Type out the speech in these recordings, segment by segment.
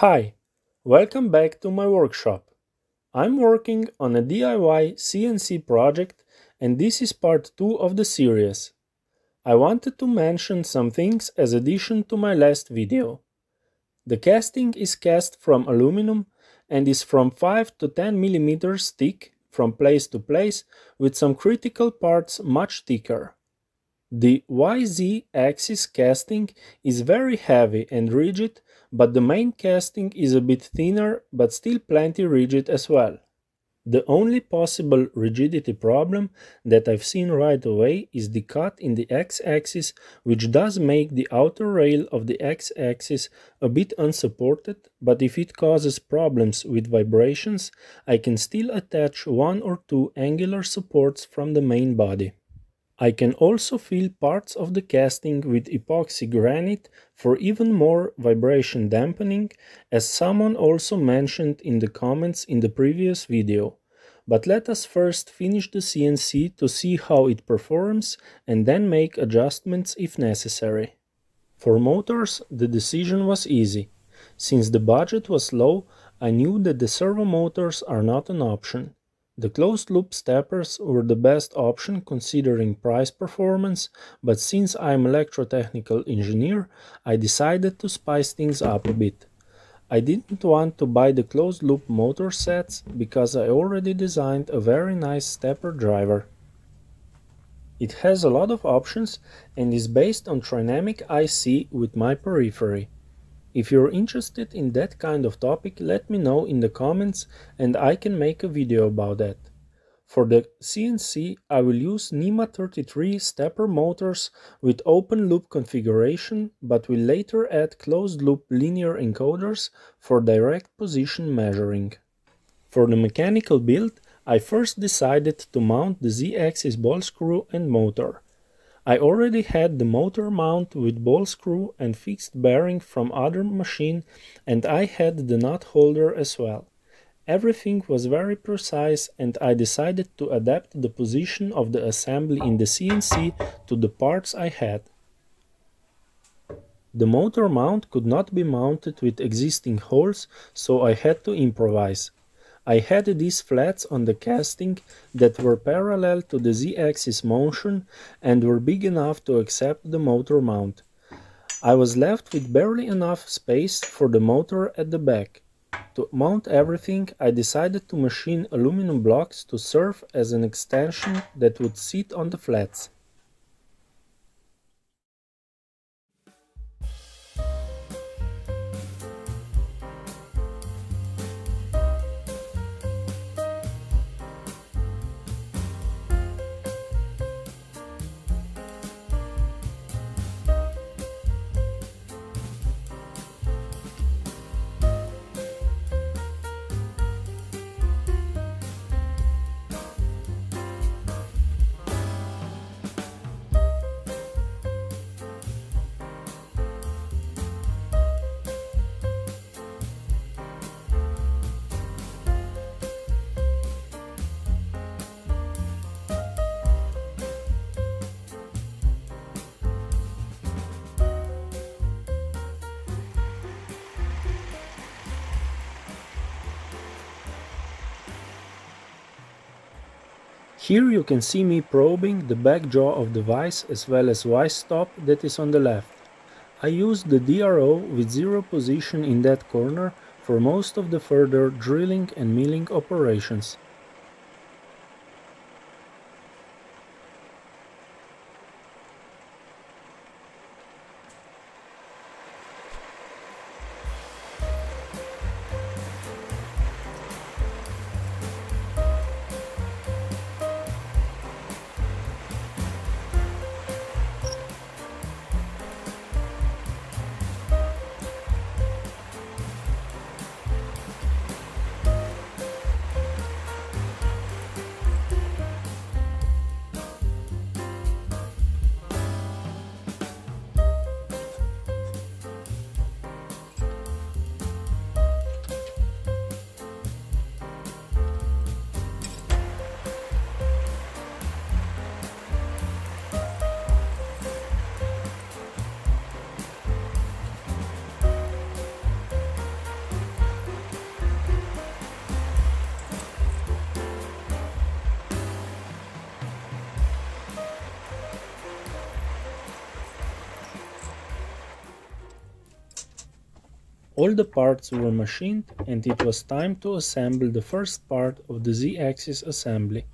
Hi, welcome back to my workshop. I'm working on a DIY CNC project and this is part 2 of the series. I wanted to mention some things as addition to my last video. The casting is cast from aluminum and is from 5 to 10 mm thick from place to place with some critical parts much thicker. The YZ axis casting is very heavy and rigid but the main casting is a bit thinner but still plenty rigid as well. The only possible rigidity problem that I've seen right away is the cut in the x-axis which does make the outer rail of the x-axis a bit unsupported but if it causes problems with vibrations I can still attach one or two angular supports from the main body. I can also fill parts of the casting with epoxy granite for even more vibration dampening, as someone also mentioned in the comments in the previous video. But let us first finish the CNC to see how it performs and then make adjustments if necessary. For motors, the decision was easy. Since the budget was low, I knew that the servo motors are not an option. The closed-loop steppers were the best option considering price performance, but since I'm electrotechnical engineer, I decided to spice things up a bit. I didn't want to buy the closed-loop motor sets because I already designed a very nice stepper driver. It has a lot of options and is based on Trinamic IC with my periphery. If you're interested in that kind of topic, let me know in the comments and I can make a video about that. For the CNC, I will use NEMA 33 stepper motors with open loop configuration, but will later add closed loop linear encoders for direct position measuring. For the mechanical build, I first decided to mount the Z-axis ball screw and motor. I already had the motor mount with ball screw and fixed bearing from other machine and I had the nut holder as well. Everything was very precise and I decided to adapt the position of the assembly in the CNC to the parts I had. The motor mount could not be mounted with existing holes, so I had to improvise. I had these flats on the casting that were parallel to the z-axis motion and were big enough to accept the motor mount. I was left with barely enough space for the motor at the back. To mount everything, I decided to machine aluminum blocks to serve as an extension that would sit on the flats. Here you can see me probing the back jaw of the vise as well as vise stop that is on the left. I used the DRO with zero position in that corner for most of the further drilling and milling operations. All the parts were machined and it was time to assemble the first part of the Z-axis assembly.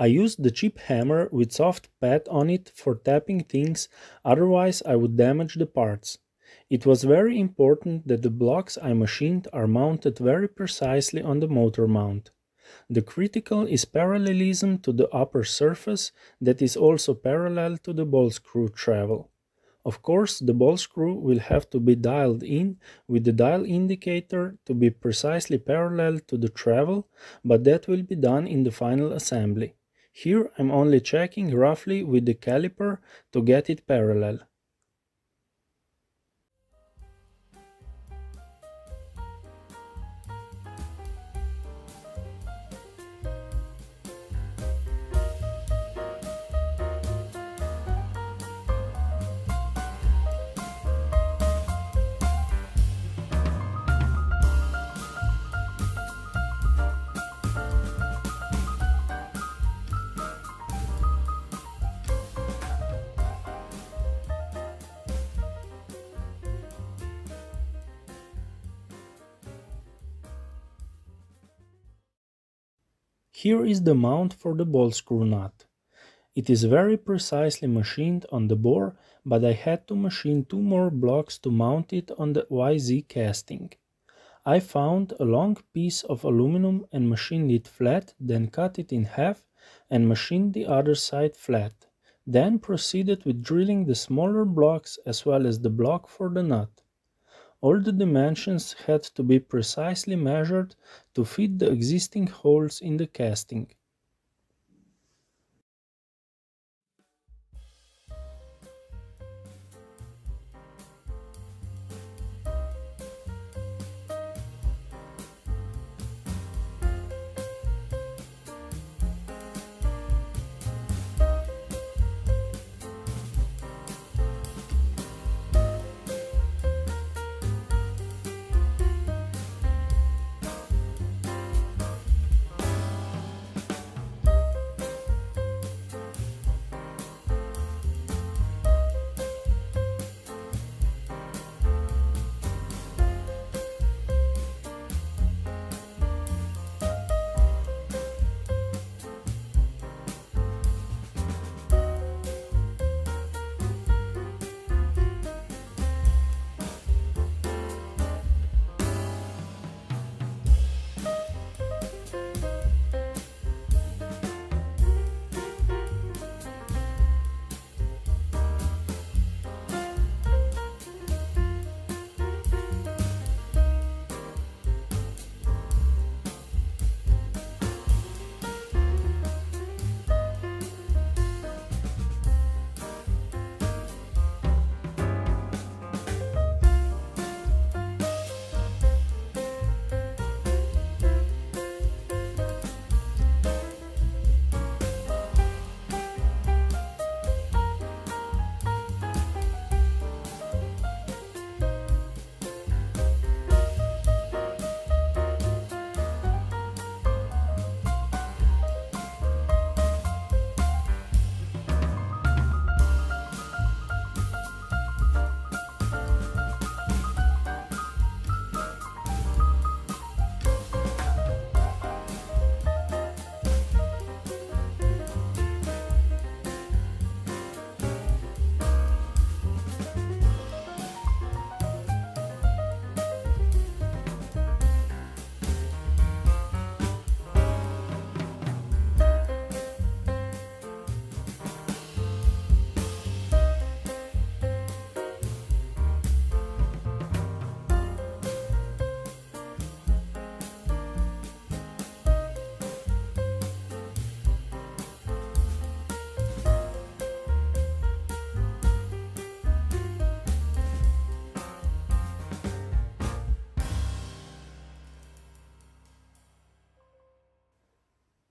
I used the cheap hammer with soft pad on it for tapping things, otherwise I would damage the parts. It was very important that the blocks I machined are mounted very precisely on the motor mount. The critical is parallelism to the upper surface that is also parallel to the ball screw travel. Of course, the ball screw will have to be dialed in with the dial indicator to be precisely parallel to the travel, but that will be done in the final assembly. Here I'm only checking roughly with the caliper to get it parallel. Here is the mount for the ball screw nut. It is very precisely machined on the bore, but I had to machine two more blocks to mount it on the YZ casting. I found a long piece of aluminum and machined it flat, then cut it in half and machined the other side flat. Then proceeded with drilling the smaller blocks as well as the block for the nut. All the dimensions had to be precisely measured to fit the existing holes in the casting.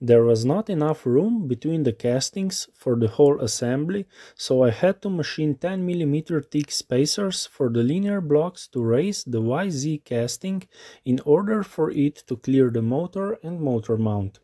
There was not enough room between the castings for the whole assembly, so I had to machine 10mm thick spacers for the linear blocks to raise the YZ casting in order for it to clear the motor and motor mount.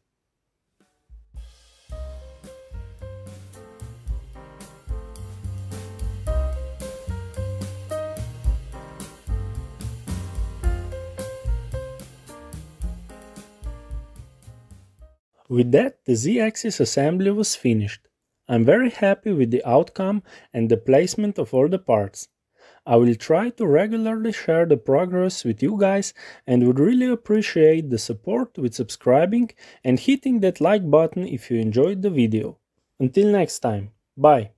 With that, the Z-axis assembly was finished. I'm very happy with the outcome and the placement of all the parts. I will try to regularly share the progress with you guys and would really appreciate the support with subscribing and hitting that like button if you enjoyed the video. Until next time, bye!